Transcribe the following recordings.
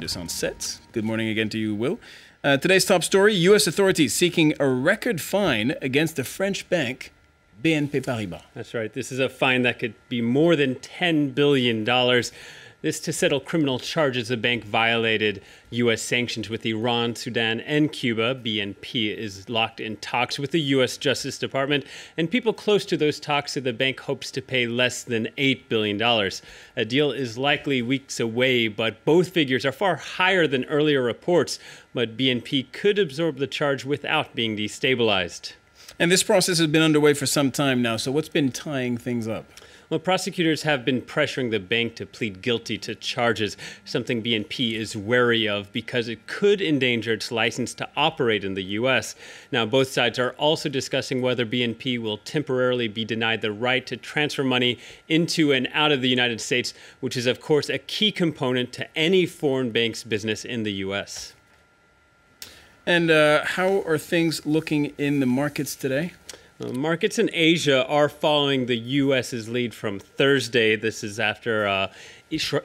Just on set. Good morning again to you, Will. Uh, today's top story U.S. authorities seeking a record fine against the French bank BNP Paribas. That's right. This is a fine that could be more than $10 billion. This to settle criminal charges the bank violated U.S. sanctions with Iran, Sudan, and Cuba. BNP is locked in talks with the U.S. Justice Department, and people close to those talks say the bank hopes to pay less than $8 billion. A deal is likely weeks away, but both figures are far higher than earlier reports. But BNP could absorb the charge without being destabilized. And this process has been underway for some time now. So, what's been tying things up? Well, prosecutors have been pressuring the bank to plead guilty to charges, something BNP is wary of because it could endanger its license to operate in the U.S. Now, both sides are also discussing whether BNP will temporarily be denied the right to transfer money into and out of the United States, which is, of course, a key component to any foreign bank's business in the U.S. And uh, how are things looking in the markets today? Uh, markets in Asia are following the U.S.'s lead from Thursday. This is after uh,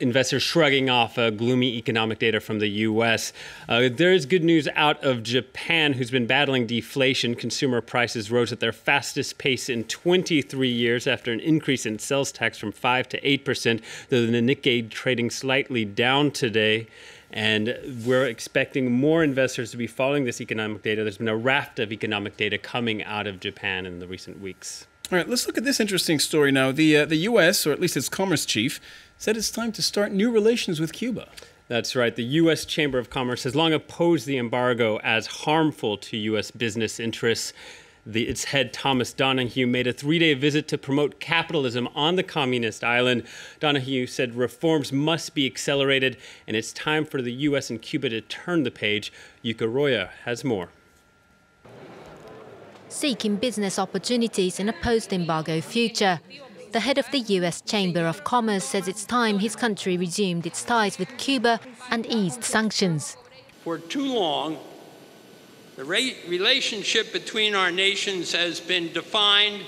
investors shrugging off uh, gloomy economic data from the U.S. Uh, there is good news out of Japan, who's been battling deflation. Consumer prices rose at their fastest pace in 23 years after an increase in sales tax from 5 to 8 percent, though the Nikkei trading slightly down today. And we're expecting more investors to be following this economic data. There's been a raft of economic data coming out of Japan in the recent weeks. All right, let's look at this interesting story now. The, uh, the U.S., or at least its commerce chief, said it's time to start new relations with Cuba. That's right. The U.S. Chamber of Commerce has long opposed the embargo as harmful to U.S. business interests. The, its head, Thomas Donohue, made a three day visit to promote capitalism on the communist island. Donohue said reforms must be accelerated, and it's time for the U.S. and Cuba to turn the page. Yuka Royer has more. Seeking business opportunities in a post embargo future. The head of the U.S. Chamber of Commerce says it's time his country resumed its ties with Cuba and eased sanctions. For too long, the relationship between our nations has been defined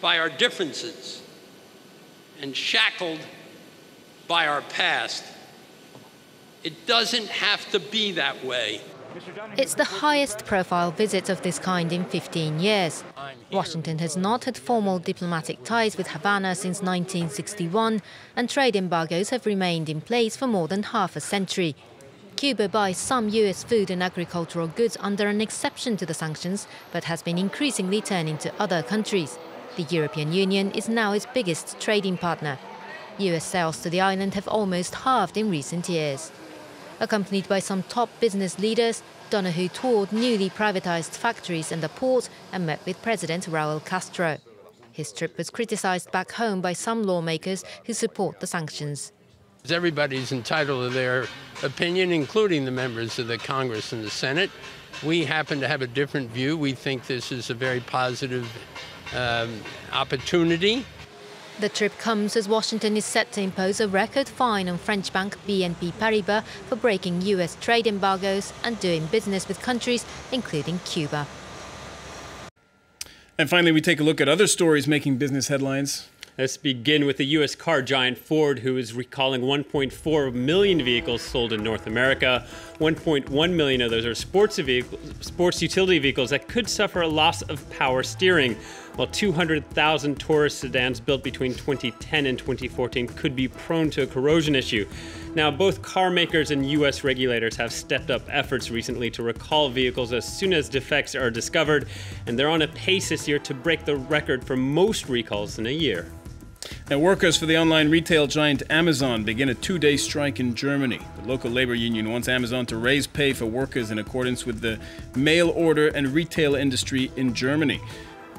by our differences and shackled by our past. It doesn't have to be that way. It's the highest profile visit of this kind in 15 years. Washington has not had formal diplomatic ties with Havana since 1961, and trade embargoes have remained in place for more than half a century. Cuba buys some US food and agricultural goods under an exception to the sanctions, but has been increasingly turning to other countries. The European Union is now its biggest trading partner. US sales to the island have almost halved in recent years. Accompanied by some top business leaders, Donohue toured newly privatized factories and the port and met with President Raul Castro. His trip was criticized back home by some lawmakers who support the sanctions. Everybody's entitled to their opinion, including the members of the Congress and the Senate. We happen to have a different view. We think this is a very positive um, opportunity. The trip comes as Washington is set to impose a record fine on French bank BNP Paribas for breaking US trade embargoes and doing business with countries including Cuba. And finally, we take a look at other stories making business headlines. Let's begin with the U.S. car giant Ford, who is recalling 1.4 million vehicles sold in North America. 1.1 million of those are sports, vehicles, sports utility vehicles that could suffer a loss of power steering, while 200,000 Taurus sedans built between 2010 and 2014 could be prone to a corrosion issue. Now, both car makers and U.S. regulators have stepped up efforts recently to recall vehicles as soon as defects are discovered, and they're on a pace this year to break the record for most recalls in a year. Now, workers for the online retail giant Amazon begin a two day strike in Germany. The local labor union wants Amazon to raise pay for workers in accordance with the mail order and retail industry in Germany.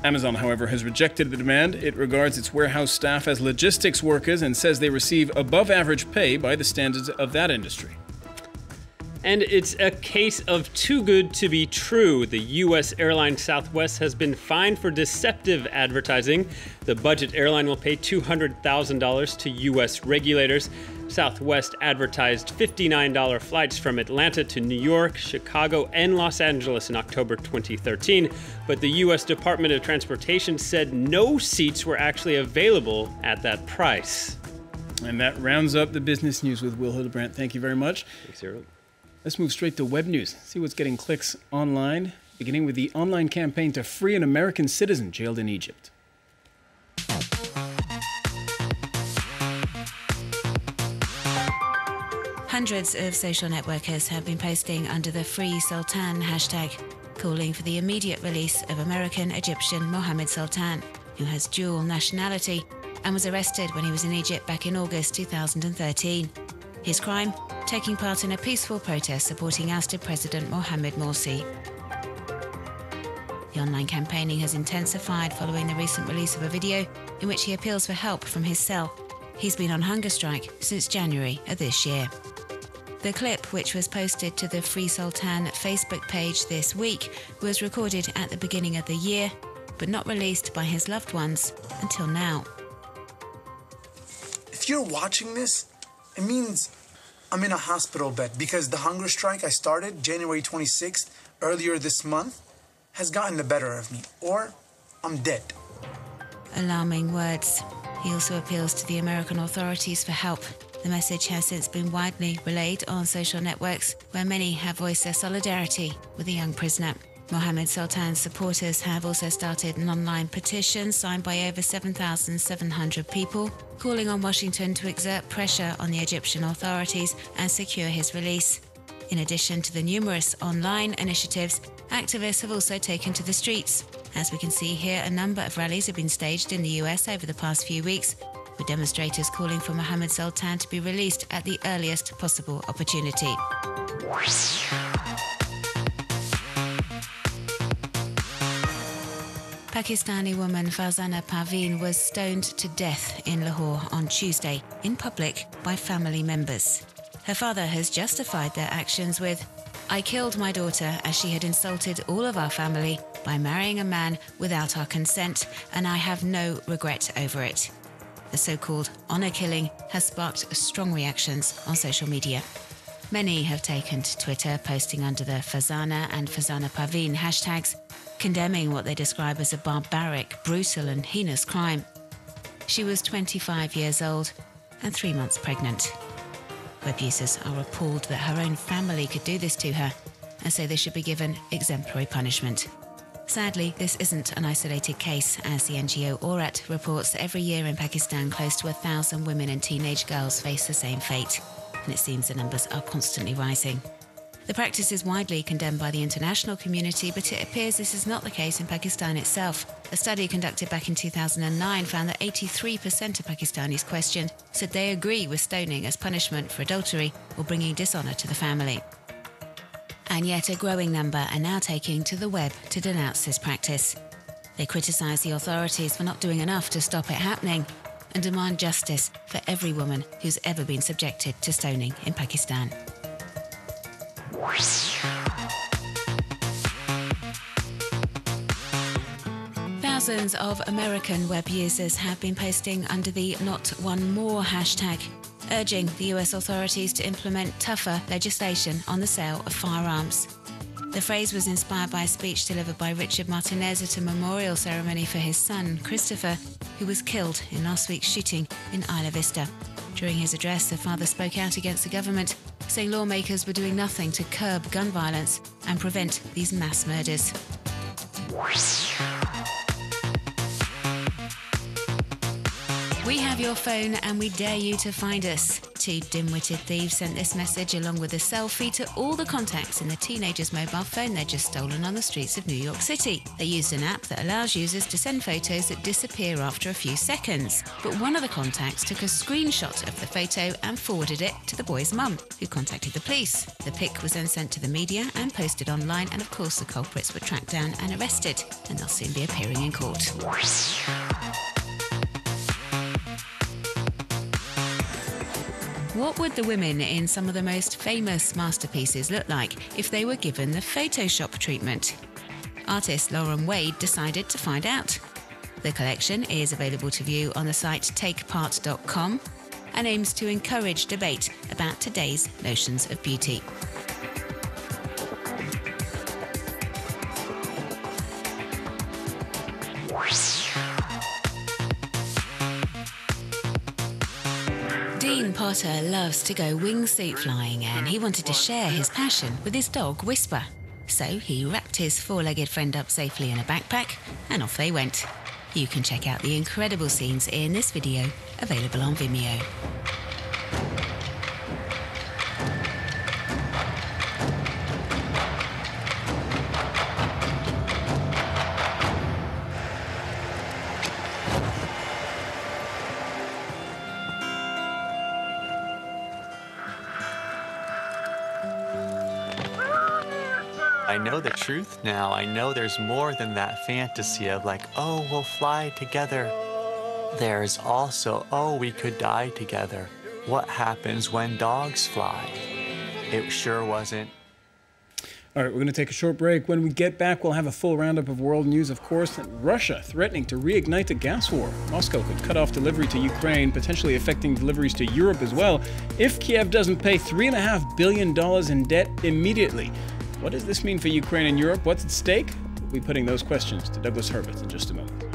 Amazon, however, has rejected the demand. It regards its warehouse staff as logistics workers and says they receive above average pay by the standards of that industry. And it's a case of too good to be true. The U.S. airline Southwest has been fined for deceptive advertising. The budget airline will pay $200,000 to U.S. regulators. Southwest advertised $59 flights from Atlanta to New York, Chicago, and Los Angeles in October 2013, but the U.S. Department of Transportation said no seats were actually available at that price. And that rounds up the business news with Will Hildebrandt. Thank you very much. Thanks, Cyril. Let's move straight to web news. See what's getting clicks online, beginning with the online campaign to free an American citizen jailed in Egypt. Hundreds of social networkers have been posting under the Free Sultan hashtag, calling for the immediate release of American Egyptian Mohammed Sultan, who has dual nationality and was arrested when he was in Egypt back in August 2013. His crime? Taking part in a peaceful protest supporting ousted President Mohamed Morsi. The online campaigning has intensified following the recent release of a video in which he appeals for help from his cell. He's been on hunger strike since January of this year. The clip, which was posted to the Free Sultan Facebook page this week, was recorded at the beginning of the year, but not released by his loved ones until now. If you're watching this, it means I'm in a hospital bed because the hunger strike I started January 26th earlier this month has gotten the better of me, or I'm dead. Alarming words. He also appeals to the American authorities for help. The message has since been widely relayed on social networks, where many have voiced their solidarity with the young prisoner. Mohammed Sultan's supporters have also started an online petition signed by over 7,700 people, calling on Washington to exert pressure on the Egyptian authorities and secure his release. In addition to the numerous online initiatives, activists have also taken to the streets. As we can see here, a number of rallies have been staged in the US over the past few weeks, with demonstrators calling for Mohammed Sultan to be released at the earliest possible opportunity. Pakistani woman Farzana Parveen was stoned to death in Lahore on Tuesday in public by family members. Her father has justified their actions with, I killed my daughter as she had insulted all of our family by marrying a man without our consent, and I have no regret over it. The so called honour killing has sparked strong reactions on social media. Many have taken to Twitter, posting under the Farzana and Farzana Parveen hashtags, condemning what they describe as a barbaric, brutal, and heinous crime. She was 25 years old and three months pregnant. Web users are appalled that her own family could do this to her and say they should be given exemplary punishment. Sadly, this isn't an isolated case, as the NGO Aurat reports every year in Pakistan, close to a thousand women and teenage girls face the same fate, and it seems the numbers are constantly rising. The practice is widely condemned by the international community, but it appears this is not the case in Pakistan itself. A study conducted back in 2009 found that 83% of Pakistanis questioned said they agree with stoning as punishment for adultery or bringing dishonour to the family. And yet, a growing number are now taking to the web to denounce this practice. They criticise the authorities for not doing enough to stop it happening and demand justice for every woman who's ever been subjected to stoning in Pakistan. Thousands of American web users have been posting under the Not One More hashtag, urging the US authorities to implement tougher legislation on the sale of firearms. The phrase was inspired by a speech delivered by Richard Martinez at a memorial ceremony for his son, Christopher, who was killed in last week's shooting in Isla Vista. During his address, the father spoke out against the government, saying lawmakers were doing nothing to curb gun violence and prevent these mass murders. We have your phone and we dare you to find us. Two dim-witted thieves sent this message along with a selfie to all the contacts in the teenager's mobile phone they'd just stolen on the streets of New York City. They used an app that allows users to send photos that disappear after a few seconds. But one of the contacts took a screenshot of the photo and forwarded it to the boy's mum, who contacted the police. The pic was then sent to the media and posted online, and of course the culprits were tracked down and arrested, and they'll soon be appearing in court. What would the women in some of the most famous masterpieces look like if they were given the Photoshop treatment? Artist Lauren Wade decided to find out. The collection is available to view on the site takepart.com and aims to encourage debate about today's notions of beauty. Potter loves to go wingsuit flying and he wanted to share his passion with his dog Whisper. So he wrapped his four legged friend up safely in a backpack and off they went. You can check out the incredible scenes in this video, available on Vimeo. Know the truth now. I know there's more than that fantasy of like, oh, we'll fly together. There's also, oh, we could die together. What happens when dogs fly? It sure wasn't. All right, we're going to take a short break. When we get back, we'll have a full roundup of world news, of course. Russia threatening to reignite the gas war. Moscow could cut off delivery to Ukraine, potentially affecting deliveries to Europe as well, if Kiev doesn't pay $3.5 billion in debt immediately. What does this mean for Ukraine and Europe? What's at stake? We'll be putting those questions to Douglas Herbert in just a moment.